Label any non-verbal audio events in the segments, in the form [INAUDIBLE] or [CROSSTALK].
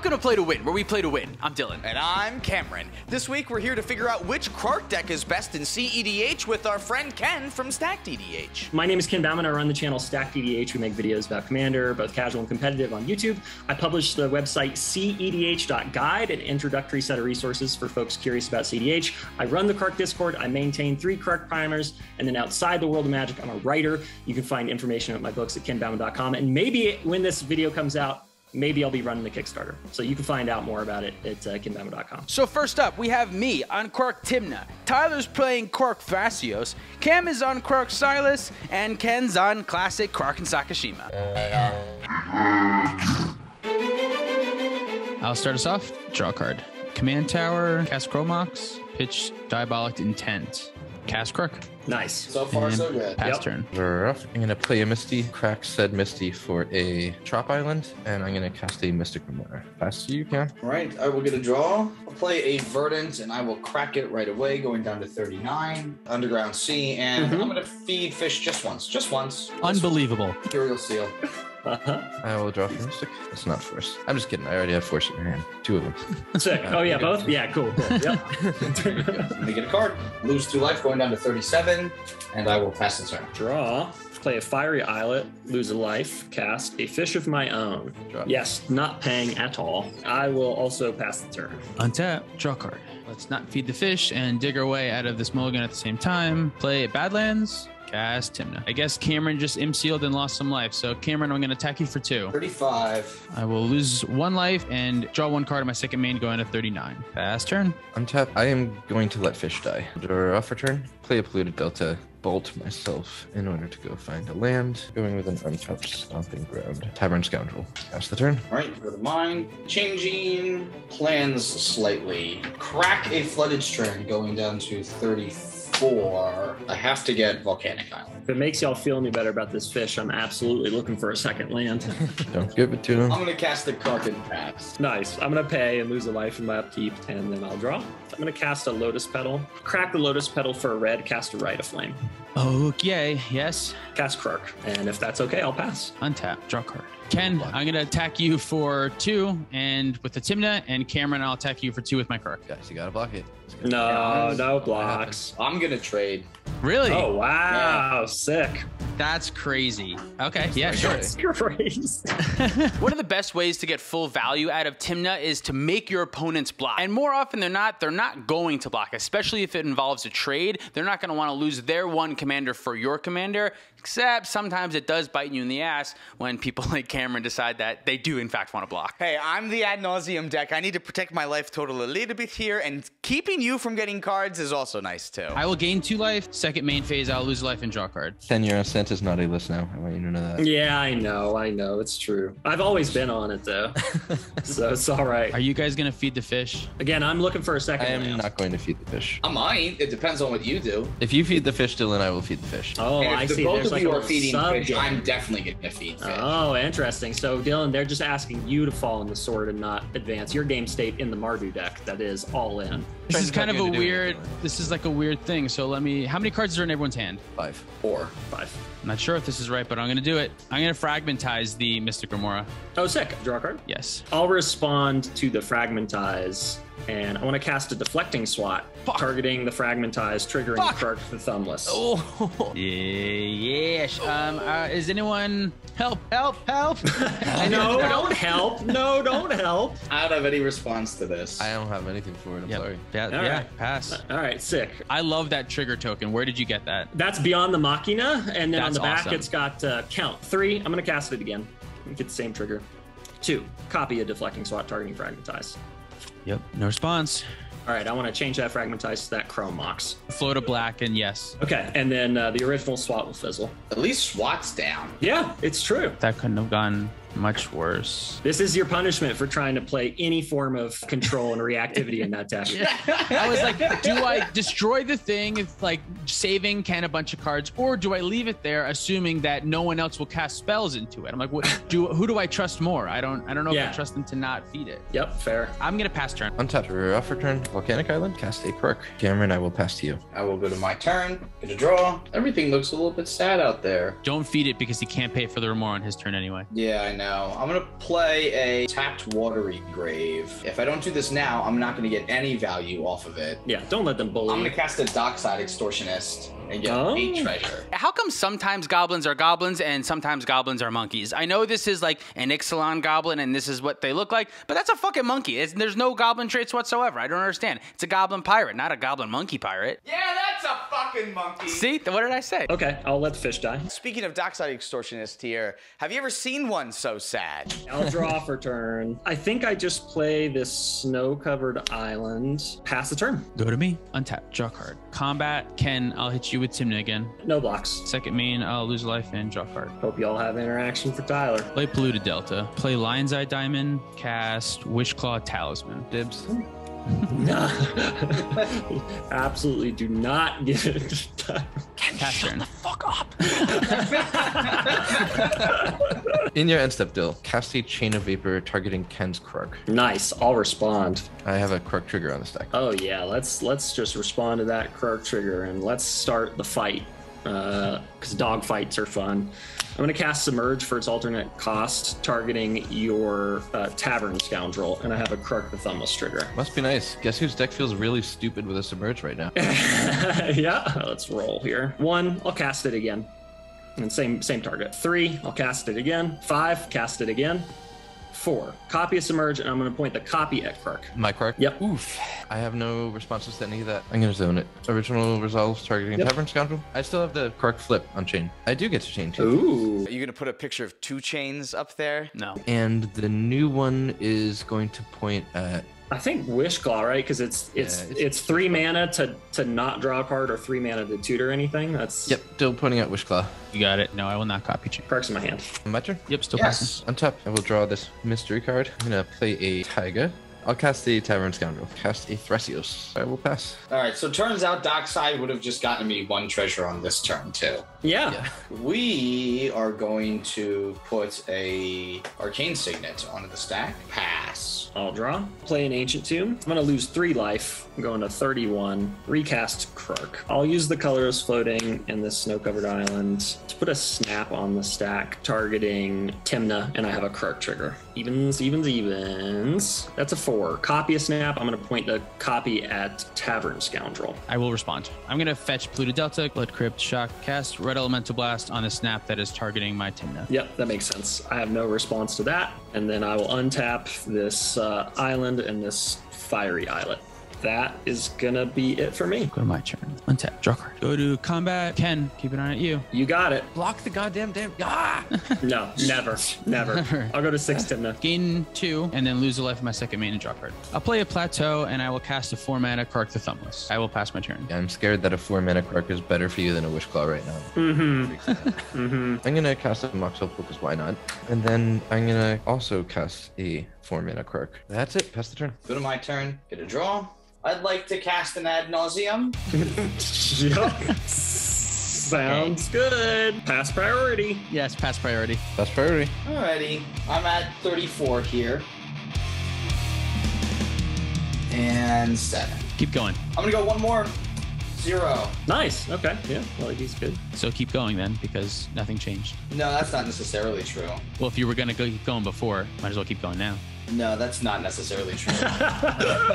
Welcome to Play to Win, where we play to win. I'm Dylan. And I'm Cameron. This week we're here to figure out which Krark deck is best in CEDH with our friend Ken from Stacked EDH. My name is Ken Baumann. I run the channel Stacked EDH. We make videos about Commander, both casual and competitive, on YouTube. I publish the website cedh.guide, an introductory set of resources for folks curious about CEDH. I run the Krark Discord. I maintain three Krark primers. And then outside the world of Magic, I'm a writer. You can find information at my books at kenbaumann.com. And maybe when this video comes out, maybe I'll be running the Kickstarter. So you can find out more about it at uh, kenbaumann.com. So first up, we have me on Krark Tymna. Tyler's playing Krark Thrasios. Cam is on Krark Silas, and Ken's on classic Krark and Sakashima. I'll start us off. Draw a card. Command Tower, cast Chrome Mox, pitch Diabolic Intent. Cast Krark. Nice. So far, and so good. Pass Yep. turn. Rough. I'm gonna play a Misty, crack said Misty for a Trop Island, and I'm gonna cast a Mystic Remora. Pass to you, Cam. All right, I will get a draw. I'll play a Verdant and I will crack it right away, going down to 39. Underground Sea, and Mhm. I'm gonna feed fish just once. Just once. Unbelievable. Imperial Seal. Uh-huh. I will draw for Mystic. That's not force. I'm just kidding. I already have force in your hand. Two of them. Sick. Oh, yeah, both? Yeah, cool. cool. [LAUGHS] Yep. Let me get a card. Lose two life, going down to 37, and I will pass the turn. Draw. Play a fiery islet, lose a life, cast a fish of my own. Draw. Yes, not paying at all. I will also pass the turn. Untap. Draw card. Let's not feed the fish and dig our way out of this mulligan at the same time. Play Badlands. Cast Tymna. I guess Cameron just imp sealed and lost some life. So Cameron, I'm going to attack you for two. 35. I will lose one life and draw one card of my second main going to 39. Pass turn. I'm Untap. I am going to let fish die. Draw off return. Play a polluted delta. Bolt myself in order to go find a land. Going with an untouched stomping ground. Tavern Scoundrel. Pass the turn. All right, go to mine. Changing plans slightly. Crack a flooded strand, going down to 34. I have to get Volcanic Island. If it makes y'all feel any better about this fish, I'm absolutely looking for a second land. [LAUGHS] Don't give it to him. I'm gonna cast the Karkin Pass. nice. I'm going to pay and lose a life in my upkeep, and then I'll draw. I'm going to cast a Lotus Petal. Crack the Lotus Petal for a red, cast a Rite of Flame. Okay. Yes. Cast Krark. And if that's okay, I'll pass. Untap. Draw a card. Ken, I'm going to attack you for two and with the Tymna, and Cameron, I'll attack you for two with my Krark. Guys, you gotta block it. No, no oh, blocks. I'm gonna trade. Really? Oh, wow. Sick. That's crazy. Okay. Yeah, sure. That's [LAUGHS] crazy. [LAUGHS] One of the best ways to get full value out of Tymna is to make your opponents block. And more often than not, they're not going to block, especially if it involves a trade. They're not going to want to lose their one commander for your commander, except sometimes it does bite you in the ass when people [LAUGHS] like Cameron decide that they do, in fact, want to block. Hey, I'm the Ad Nauseam deck. I need to protect my life total a little bit here, and keeping you from getting cards is also nice too. I will gain two life. Second main phase, I'll lose life and draw a card. Then your ascent is not a list now. I want you to know that. Yeah, I know. I know. It's true. I've always been on it, though. [LAUGHS] so it's all right. Are you guys gonna feed the fish? Again, I'm looking for a second I am land. not going to feed the fish. I might. It depends on what you do. If you feed the fish, Dylan, I will feed the fish. Oh, And I if the see. both There's of like you are feeding sub fish. I'm definitely gonna feed fish. Oh, interesting. So, Dylan, they're just asking you to fall in the sword and not advance your game state in the Mardu deck that is all in. This is kind of a into doing it, weird. This is like a weird thing. So let me. How many cards are in everyone's hand? Five. Four. Five. I'm not sure if this is right, but I'm gonna do it. I'm gonna fragmentize the Mystic Remora. Oh, sick. Draw a card. Yes. I'll respond to the fragmentize, and I want to cast a deflecting swat, targeting the fragmentize, triggering Fuck. Krark the Thumbless. Oh. [LAUGHS] Yeah. Yes. Um. Uh, is anyone help? Help! Help! I [LAUGHS] [LAUGHS] no, don't help. No, don't help. I don't have any response to this. I don't have anything for it. I'm Yep. sorry. Yeah. All yeah. right. Pass. All right, sick. I love that trigger token. Where did you get that? That's beyond the Machina, and then on That's the back awesome. it's got uh, count three. I'm gonna cast it again. Get the same trigger. Two. Copy a deflecting swat targeting fragmentize. Yep. No response. All right, I want to change that fragmentize to that chrome mox. Flow to black and yes. Okay, and then uh, the original swat will fizzle. At least SWAT's down. Yeah, it's true. That couldn't have gone much worse. This is your punishment for trying to play any form of control and reactivity in that deck. [LAUGHS] I was like, do I destroy the thing, like saving can a bunch of cards, or do I leave it there, assuming that no one else will cast spells into it? I'm like, what, do who do I trust more? I don't, I don't know if I trust them to not feed it. Yep, fair. I'm gonna pass turn. Untap off return. Volcanic Island. Cast a perk. Cameron, I will pass to you. I will go to my turn, get a draw. Everything looks a little bit sad out there. Don't feed it because he can't pay for the Remora on his turn anyway. Yeah, I know. I'm gonna play a tapped watery grave. If I don't do this now, I'm not gonna get any value off of it. Yeah, don't let them bully I'm gonna cast a Dockside Extortionist and get Oh. eight treasure. How come sometimes goblins are goblins and sometimes goblins are monkeys? I know this is like an Ixalan goblin and this is what they look like, but that's a fucking monkey. It's, there's no goblin traits whatsoever. I don't understand. It's a goblin pirate, not a goblin monkey pirate. Yeah, that's a fucking monkey. See, what did I say? Okay, I'll let the fish die. Speaking of Dockside Extortionist here, have you ever seen one so sad? I'll draw for turn. I think I just play this snow-covered island. Pass the turn. Go to me. Untap. Draw card. Combat. Ken, I'll hit you with Tymna again. No blocks. Second main, I'll lose life and draw card. Hope you all have interaction for Tyler. Play Polluted Delta. Play Lion's Eye Diamond. Cast Wishclaw Talisman. Dibs. [LAUGHS] Absolutely do not give it. Cast turn. [LAUGHS] In your end step, Dill, cast a chain of vapor targeting Ken's Krark. nice. I'll respond. I have a Krark trigger on the stack. Oh yeah, let's let's just respond to that Krark trigger and let's start the fight. Uh, because dog fights are fun. I'm gonna cast Submerge for its alternate cost, targeting your uh, Tavern Scoundrel, and I have a Krark the Thumbless trigger. Must be nice. Guess whose deck feels really stupid with a submerge right now? [LAUGHS] yeah, let's roll here. One, I'll cast it again. And same same target. Three, I'll cast it again. Five, cast it again. Four, copy a submerge, and I'm gonna point the copy at Krark. My Krark? Yep. Oof. I have no responses to any of that. I'm gonna zone it. Original resolve targeting Yep. Tavern Scoundrel. I still have the Krark flip on chain. I do get to chain too. Ooh. Are you gonna put a picture of two chains up there? No. And the new one is going to point at I think Wishclaw, right? Because it's it's, Yeah, it's it's- three mana to to not draw a card or three mana to tutor anything. That's Yep, still pointing at Wishclaw. You got it. No, I will not copy you. Perks in my hand. My turn. Yep, still passing. Yes. On top, I will draw this mystery card. I'm gonna play a tiger. I'll cast the Tavern Scoundrel. Cast a Thrasios. I will pass. All right, so turns out Dockside would have just gotten me one treasure on this turn too. Yeah. Yeah. We are going to put a arcane signet onto the stack. Pass. I'll draw. Play an ancient tomb. I'm gonna lose three life. I'm going to 31. Recast Krark. I'll use the colors floating in this snow-covered island to put a snap on the stack, targeting Tymna, and I have a Krark trigger. Evens, evens, evens. That's a four. Copy a snap. I'm gonna point the copy at Tavern Scoundrel. I will respond. I'm going to fetch Polluted Delta, Blood Crypt, Shock, cast Red Elemental Blast on the snap that is targeting my Tymna. Yep, that makes sense. I have no response to that. And then I will untap this uh, island and this fiery islet. That is gonna be it for me. Go to my turn. Untap. Draw card. Go to combat. Ken, keep it on at you. You got it. Block the goddamn damn. Ah! [LAUGHS] No, never, never. I'll go to six, Tymna. Gain two, and then lose a life of my second main and draw card. I'll play a plateau, and I will cast a four mana Krark the Thumbless. I will pass my turn. I'm scared that a four mana Krark is better for you than a Wish Claw right now. Mm-hmm. [LAUGHS] mm-hmm. I'm gonna cast a Mox Opal because why not? And then I'm gonna also cast a four mana Krark. That's it. Pass the turn. Go to my turn. Get a draw. I'd like to cast an Ad Nauseam. [LAUGHS] Yep. Sounds good. Pass priority. Yes, pass priority. Pass priority. Alrighty, I'm at 34 here. And seven. Keep going. I'm gonna go one more. Zero. Nice. Okay. Yeah. Well, he's good. So keep going then, because nothing changed. No, that's not necessarily true. Well, if you were gonna go keep going before, might as well keep going now. No, that's not necessarily true. [LAUGHS]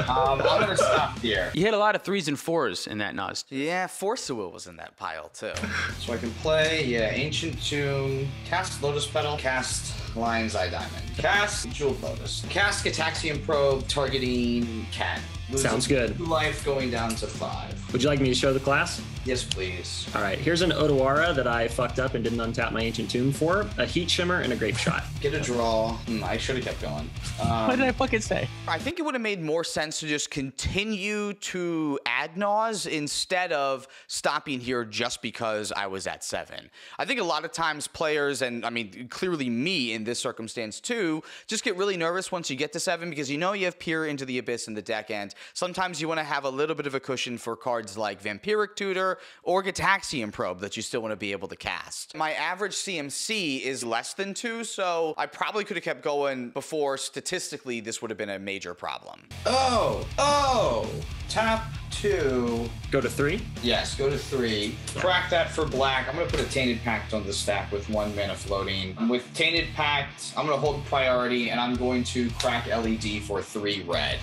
um, I'm gonna stop here. You hit a lot of threes and fours in that Nuz. Yeah, Forcewell was in that pile too. So I can play, yeah, Ancient Tomb, cast Lotus Petal, cast Lion's Eye Diamond, cast Jeweled Lotus, cast Gitaxian Probe targeting Cat. Loses Sounds good. Life going down to five. Would you like me to show the class? Yes, please. All right. Here's an Otawara that I fucked up and didn't untap my ancient tomb for. A heat shimmer and a Grapeshot. Get a draw. Hmm, I should have kept going. Um, What did I fucking say? I think it would have made more sense to just continue to add Nas instead of stopping here just because I was at seven. I think a lot of times players, and I mean, clearly me in this circumstance too, just get really nervous once you get to seven because you know you have Peer into the Abyss in the deck end. Sometimes you want to have a little bit of a cushion for cards like Vampiric Tutor or Gitaxian Probe that you still want to be able to cast. My average CMC is less than two, so I probably could have kept going before statistically this would have been a major problem. Oh, oh! Tap two. Go to three. Yes, go to three. Crack that for black. I'm gonna put a Tainted Pact on the stack with one mana floating. With Tainted Pact, I'm gonna hold priority and I'm going to crack LED for three red.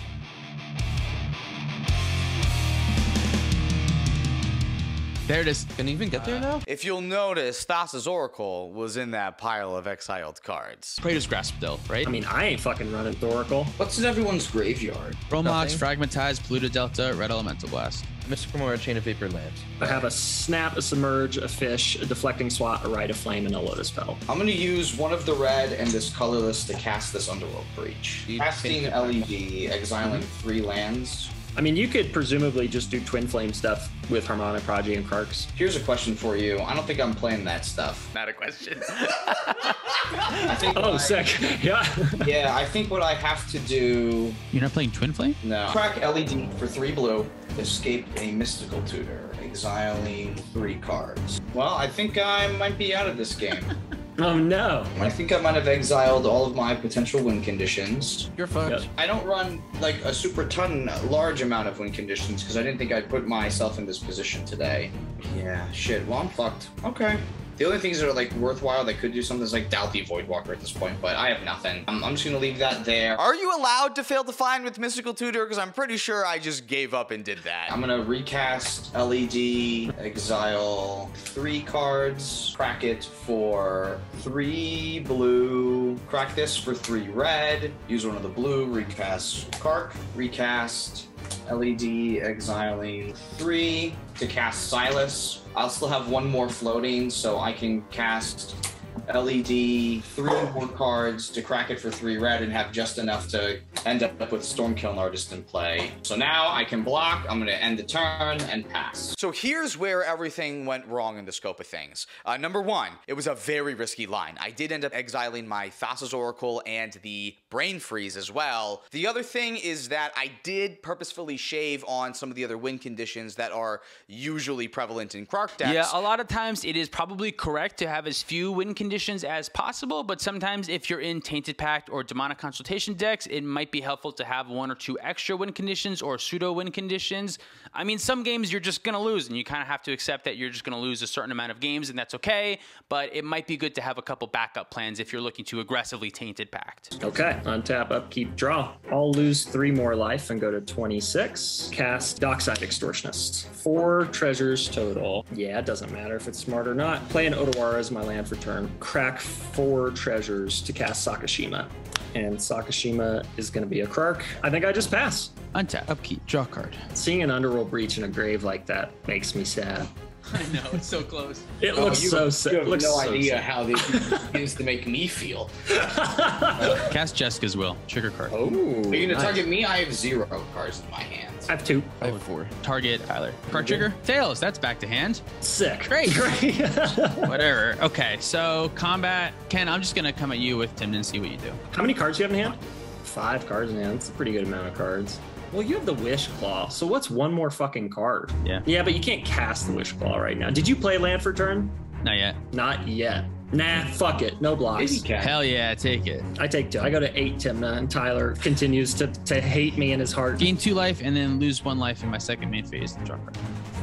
There it is. Can you even get there uh, now? If you'll notice, Thassa's Oracle was in that pile of exiled cards. Praetor's Grasp still, right? I mean, I ain't fucking running Thoracle. What's in everyone's graveyard? Romox, nothing. Fragmentize, Polluted Delta, Red Elemental Blast. Mystic Remora, Chain of Vapor, lands. I have a snap, a submerge, a fish, a deflecting swat, a rite of flame, and a lotus petal. I'm gonna use one of the red and this colorless to cast this Underworld Breach. You Casting LED, exiling three lands. I mean, you could presumably just do twin flame stuff with Harmonic Prodigy and Krarks. Here's a question for you. I don't think I'm playing that stuff. Not a question. [LAUGHS] [LAUGHS] I think Oh, I- sick. [LAUGHS] Yeah. Yeah, I think what I have to do You're not playing Twin Flame? No. Crack LED for three blue. Escape a mystical tutor. Exiling three cards. Well, I think I might be out of this game. [LAUGHS] oh, no. I think I might have exiled all of my potential win conditions. You're fucked. Yep. I don't run like a super ton, large amount of win conditions because I didn't think I'd put myself in this position today. Yeah, shit. Well, I'm fucked. Okay. The only things that are like worthwhile that could do something is like Dauthi Voidwalker at this point, but I have nothing. I'm, I'm just gonna leave that there. Are you allowed to fail to find with Mystical Tutor? Because I'm pretty sure I just gave up and did that. I'm gonna recast LED, exile three cards, crack it for three blue, crack this for three red, use one of the blue, recast Krark, recast LED, exiling three to cast Silas. I'll still have one more floating, so I can cast LED, three more cards to crack it for three red and have just enough to end up with Stormkiln Artist in play. So now I can block, I'm gonna end the turn and pass. So here's where everything went wrong in the scope of things. Uh, number one, it was a very risky line. I did end up exiling my Thassa's Oracle and the Brain Freeze as well. The other thing is that I did purposefully shave on some of the other win conditions that are usually prevalent in Krark decks. Yeah, a lot of times it is probably correct to have as few win conditions as possible, but sometimes if you're in Tainted Pact or Demonic Consultation decks, it might be helpful to have one or two extra win conditions or pseudo win conditions. I mean, some games you're just going to lose, and you kind of have to accept that you're just going to lose a certain amount of games, and that's okay, but it might be good to have a couple backup plans if you're looking to aggressively Tainted Pact. Okay. Untap, upkeep, draw. I'll lose three more life and go to 26. Cast Dockside Extortionist. Four treasures total. Yeah, it doesn't matter if it's smart or not. Play an Otawara as my land for turn. Crack four treasures to cast Sakashima. And Sakashima is going to be a Krark. I think I just pass. Untap, upkeep, draw card. Seeing an Underworld Breach in a grave like that makes me sad. [LAUGHS] I know, it's so close. It Oh, looks you, so you have looks no so idea sad. how this [LAUGHS] begins to make me feel. [LAUGHS] Cast Jeska's Will, trigger card. Oh, Are you gonna nice. target me? I have zero cards in my hands. I have two. I have four. Target Tyler. Card trigger. Tails, that's back to hand. Sick. Great. Great. Whatever. Okay, so combat. Ken, I'm just gonna come at you with Tim and see what you do. How many cards do you have in hand? Five cards in hand. That's a pretty good amount of cards. Well, you have the Wish Claw, so what's one more fucking card? Yeah. Yeah, but you can't cast the Wish Claw right now. Did you play land for turn? Not yet. Not yet. Nah, fuck it. No blocks. Baby. Hell yeah, take it. I take two. I go to eight, Tymna, and Tyler continues to, to hate me in his heart. Gain two life and then lose one life in my second main phase. Draw card.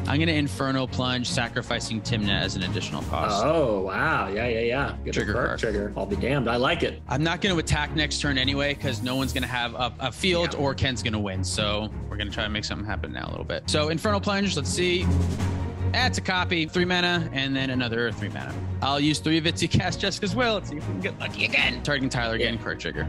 I'm gonna Infernal Plunge, sacrificing Tymna as an additional cost. Oh, wow. Yeah, yeah, yeah. Trigger card trigger. I'll be damned. I like it. I'm not going to attack next turn anyway because no one's going to have a, a field or Ken's going to win. So we're going to try to make something happen now a little bit. So Infernal Plunge, let's see. That's a copy, three mana, and then another three mana. I'll use three of it to [LAUGHS] cast Jeska's Will. Let's see if we can get lucky again. Targeting Tyler again, card trigger.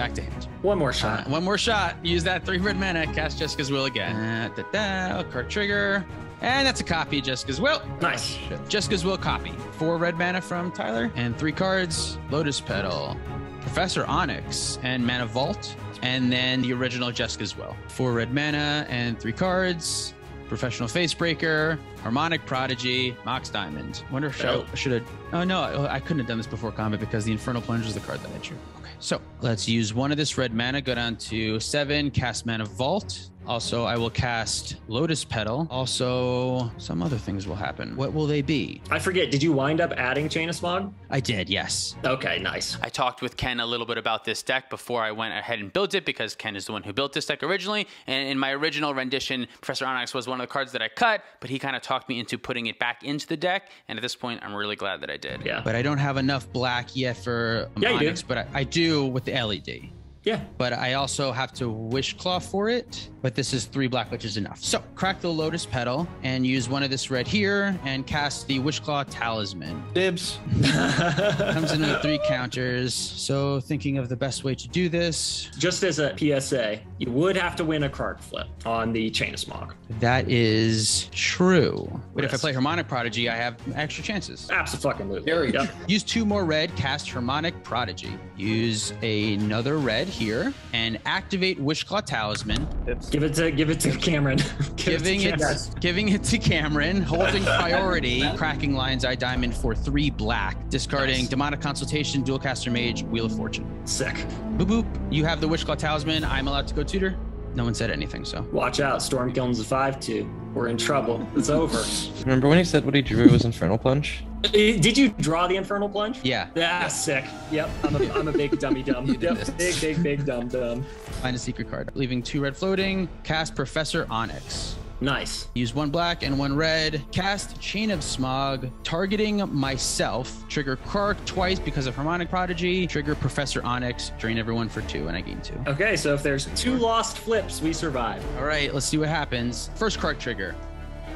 Back to hand. One more Uh, shot. one more shot. Use that three red mana. Cast Jeska's Will again. Uh, da, da, card trigger. And that's a copy. Jeska's Will. nice. Jeska's Will copy. Four red mana from Tyler. And three cards Lotus Petal, Professor Onyx, and Mana Vault. And then the original Jeska's Will. Four red mana and three cards. Professional Facebreaker, Harmonic Prodigy, Mox Diamond. Wonder if I should have Oh no, I I couldn't have done this before combat because the Infernal Plunge is the card that I drew. Okay, so let's use one of this red mana, go down to seven, cast Mana Vault. Also, I will cast Lotus Petal. Also, some other things will happen. What will they be? I forget. Did you wind up adding Chain of Smog? I did, yes. Okay, nice. I talked with Ken a little bit about this deck before I went ahead and built it because Ken is the one who built this deck originally. And in my original rendition, Professor Onyx was one of the cards that I cut, but he kind of talked me into putting it back into the deck. And at this point, I'm really glad that I did. Yeah. But I don't have enough black yet for um, Yeah, you do. But I, I do with the LED. Yeah. but I also have to wish claw for it. But this is three black, which is enough. So crack the lotus petal and use one of this red here and cast the wish claw talisman. Dibs. [LAUGHS] Comes in with [LAUGHS] three counters. So thinking of the best way to do this. Just as a PSA, you would have to win a card flip on the Chain of Smog. That is true. But if I play harmonic prodigy, I have extra chances. Absolutely. Very Yep. Use two more red, cast Harmonic Prodigy. Use another red here and activate Wishclaw Talisman, Give it to give it to Cameron. [LAUGHS] Give giving to it, giving it to Cameron, holding [LAUGHS] priority, cracking Lion's Eye Diamond for three black, discarding Nice. Demonic Consultation, Dual Caster Mage, Wheel of Fortune. Sick. Boop boop. You have the Wishclaw Talisman. I'm allowed to go tutor. No one said anything, so. Watch out. Storm Kiln's a 5 2. We're in trouble. It's over. Remember when he said what he drew was Infernal Plunge? Did you draw the Infernal Plunge? Yeah. Yeah, sick. Yep. I'm a, I'm a big dummy dumb. [LAUGHS] Yep. Big, big, big dumb dumb. Find a secret card. Leaving two red floating. Cast Professor Onyx. Nice. Use one black and one red. Cast Chain of Smog, targeting myself. Trigger Krark twice because of Harmonic Prodigy. Trigger Professor Onyx. Drain everyone for two, and I gain two. Okay, so if there's two lost flips, we survive. All right, let's see what happens. First Krark trigger.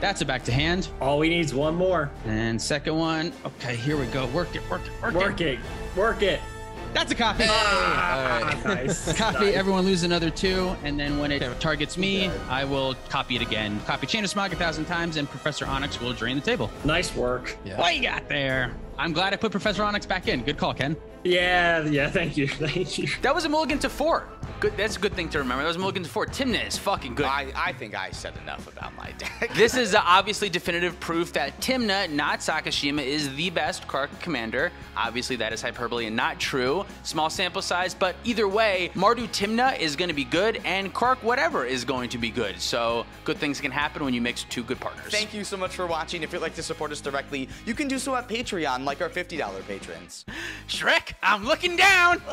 That's a back to hand. All we need is one more. And second one. Okay, here we go. Work it, work it, work, Work it. it. Work it. That's a copy. Ah, nice. [LAUGHS] Copy, Nice. everyone lose another two, and then when it targets me, I will copy it again. Copy Chain of Smog a thousand times, and Professor Onyx will drain the table. Nice work. What you got there? I'm glad I put Professor Onyx back in. Good call, Ken. Yeah, yeah, thank you. [LAUGHS] Thank you. That was a mulligan to four. Good. That's a good thing to remember. That was to four. Tymna is fucking good. I, I think I said enough about my [LAUGHS] deck. This is uh, obviously definitive proof that Tymna, not Sakashima, is the best Krark commander. Obviously, that is hyperbole and not true. Small sample size, but either way, Mardu Tymna is going to be good, and Krark whatever is going to be good. So, good things can happen when you mix two good partners. Thank you so much for watching. If you'd like to support us directly, you can do so at Patreon, like our $50 patrons. Shrek, I'm looking down. [LAUGHS]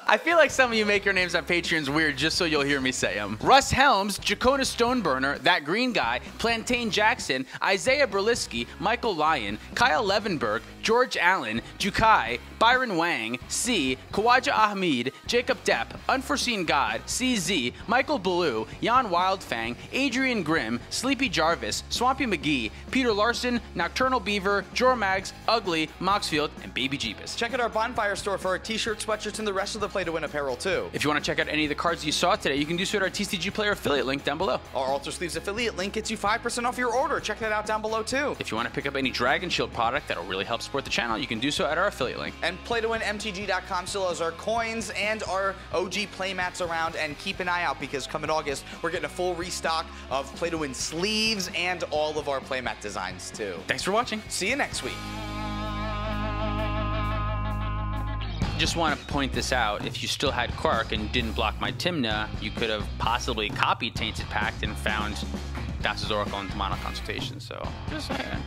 I feel like some of you make your names on Patreons weird just so you'll hear me say them. Russ Helms, Jacona Stoneburner, That Green Guy, Plantain Jackson, Isaiah Berlisky, Michael Lyon, Kyle Levenberg, George Allen, Jukai, Byron Wang, C, Kawaja Ahmed, Jacob Depp, Unforeseen God, CZ, Michael Ballou, Jan Wildfang, Adrian Grimm, Sleepy Jarvis, Swampy McGee, Peter Larson, Nocturnal Beaver, Jormags, Ugly, Moxfield, and Baby Jeebus. Check out our Bonfire store for our t-shirts, sweatshirts, and the rest of the Play to Win apparel too. If you want to check out any of the cards you saw today, you can do so at our TCG Player affiliate link down below. Our Alter Sleeves affiliate link gets you 5% off your order. Check that out down below too. If you want to pick up any Dragon Shield product that'll really help support the channel, you can do so at our affiliate link. And PlayToWinMTG.com still has our coins and our OG playmats around. And keep an eye out because coming in August, we're getting a full restock of Play to Win sleeves and all of our playmat designs too. Thanks for watching. See you next week. Just want to point this out. If you still had Krark and didn't block my Tymna, you could have possibly copied Tainted Pact and found Thassa's Oracle and Demonic Consultation. So, just saying.